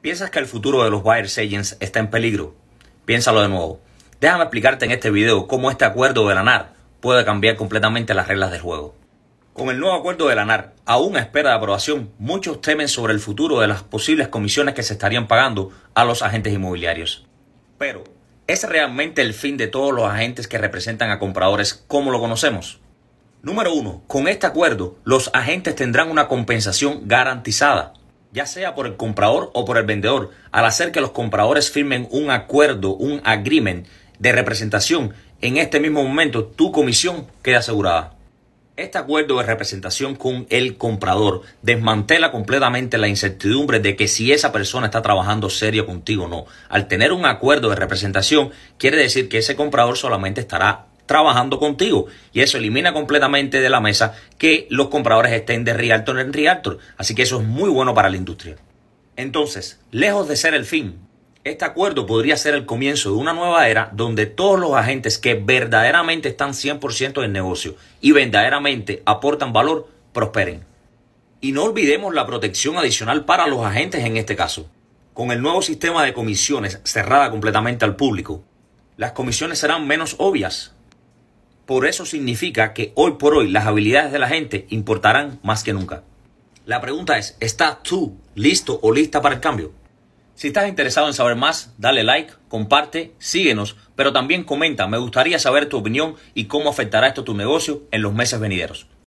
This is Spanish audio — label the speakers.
Speaker 1: ¿Piensas que el futuro de los buyers agents está en peligro? Piénsalo de nuevo. Déjame explicarte en este video cómo este acuerdo de la NAR puede cambiar completamente las reglas del juego. Con el nuevo acuerdo de la NAR, aún a espera de aprobación, muchos temen sobre el futuro de las posibles comisiones que se estarían pagando a los agentes inmobiliarios. Pero, ¿es realmente el fin de todos los agentes que representan a compradores como lo conocemos? Número uno, con este acuerdo, los agentes tendrán una compensación garantizada ya sea por el comprador o por el vendedor, al hacer que los compradores firmen un acuerdo, un agreement de representación, en este mismo momento tu comisión queda asegurada. Este acuerdo de representación con el comprador desmantela completamente la incertidumbre de que si esa persona está trabajando serio contigo o no. Al tener un acuerdo de representación, quiere decir que ese comprador solamente estará trabajando contigo. Y eso elimina completamente de la mesa que los compradores estén de Realtor en Realtor. Así que eso es muy bueno para la industria. Entonces, lejos de ser el fin, este acuerdo podría ser el comienzo de una nueva era donde todos los agentes que verdaderamente están 100% en negocio y verdaderamente aportan valor prosperen. Y no olvidemos la protección adicional para los agentes en este caso. Con el nuevo sistema de comisiones cerrada completamente al público, las comisiones serán menos obvias, por eso significa que hoy por hoy las habilidades de la gente importarán más que nunca. La pregunta es, ¿estás tú listo o lista para el cambio? Si estás interesado en saber más, dale like, comparte, síguenos, pero también comenta. Me gustaría saber tu opinión y cómo afectará esto tu negocio en los meses venideros.